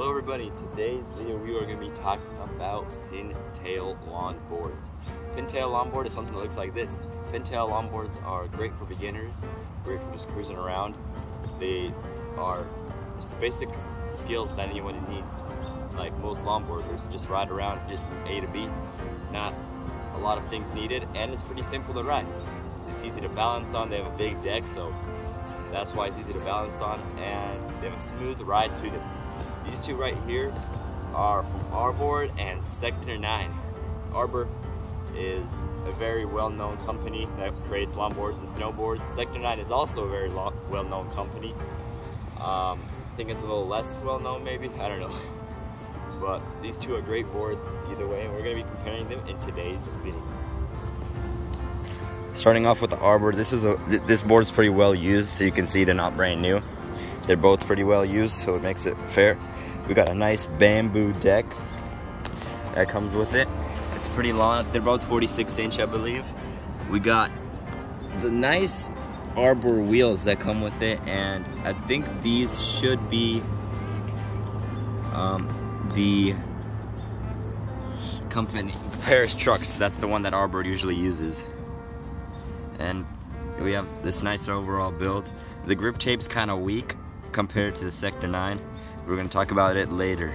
Hello everybody, today's video we are going to be talking about pintail longboards. Pintail longboard is something that looks like this. Pintail longboards are great for beginners, great for just cruising around. They are just the basic skills that anyone needs, like most longboarders, just ride around just from A to B. Not a lot of things needed, and it's pretty simple to ride. It's easy to balance on, they have a big deck, so that's why it's easy to balance on, and they have a smooth ride to them. These two right here are from Arbor and Sector 9. Arbor is a very well-known company that creates longboards and snowboards. Sector 9 is also a very well-known company. Um, I think it's a little less well-known maybe, I don't know. But these two are great boards either way, and we're going to be comparing them in today's video. Starting off with the Arbor, this is a this board's pretty well used, so you can see they're not brand new. They're both pretty well used, so it makes it fair. We got a nice bamboo deck that comes with it. It's pretty long. They're both 46 inch, I believe. We got the nice Arbor wheels that come with it, and I think these should be um, the company Paris trucks. That's the one that Arbor usually uses. And we have this nice overall build. The grip tape's kind of weak, compared to the Sector 9. We're to talk about it later.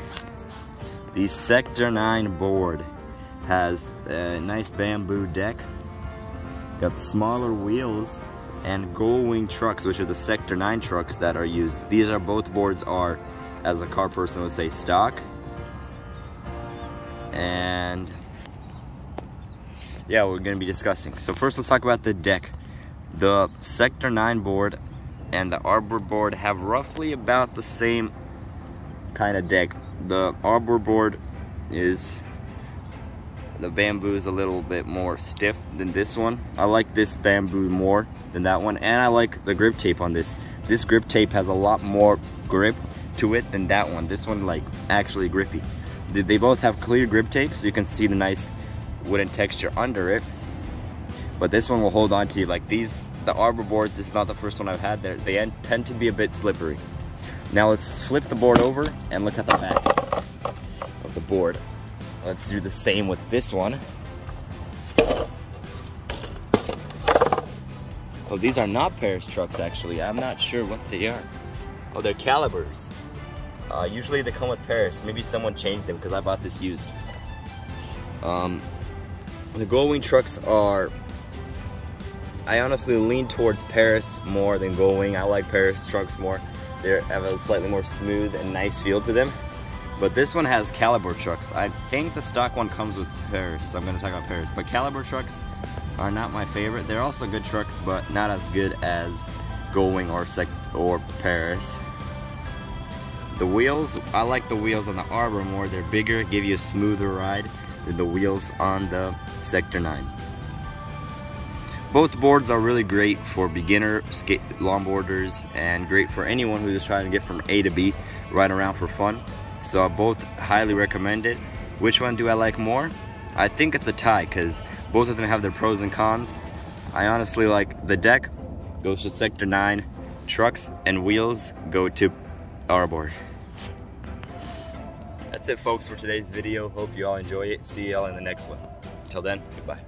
The Sector 9 board has a nice bamboo deck, got smaller wheels, and gull-wing trucks, which are the Sector 9 trucks that are used. These are both boards are, as a car person would say, stock. And yeah, we're gonna be discussing. So first let's talk about the deck. The Sector 9 board and the arbor board have roughly about the same kind of deck. The arbor board is the bamboo is a little bit more stiff than this one. I like this bamboo more than that one and I like the grip tape on this. This grip tape has a lot more grip to it than that one. This one like actually grippy. They both have clear grip tape so you can see the nice wooden texture under it. But this one will hold on to you like these the arbor boards is not the first one I've had there. They tend to be a bit slippery. Now let's flip the board over and look at the back of the board. Let's do the same with this one. Oh, these are not Paris trucks actually. I'm not sure what they are. Oh, they're calibers. Uh, usually they come with Paris. Maybe someone changed them because I bought this used. Um, the Gull-Wing trucks are I honestly lean towards Paris more than Gull-Wing. I like Paris trucks more. They have a slightly more smooth and nice feel to them. But this one has caliber trucks. I think the stock one comes with Paris, so I'm gonna talk about Paris. But caliber trucks are not my favorite. They're also good trucks, but not as good as Gull-Wing or Sec or Paris. The wheels, I like the wheels on the Arbor more. They're bigger, give you a smoother ride than the wheels on the Sector 9. Both boards are really great for beginner skate longboarders and great for anyone who's trying to get from A to B, ride around for fun. So I both highly recommend it. Which one do I like more? I think it's a tie because both of them have their pros and cons. I honestly like the deck goes to Sector 9, trucks and wheels go to Arbor. That's it folks for today's video. Hope you all enjoy it. See y'all in the next one. Until then, goodbye.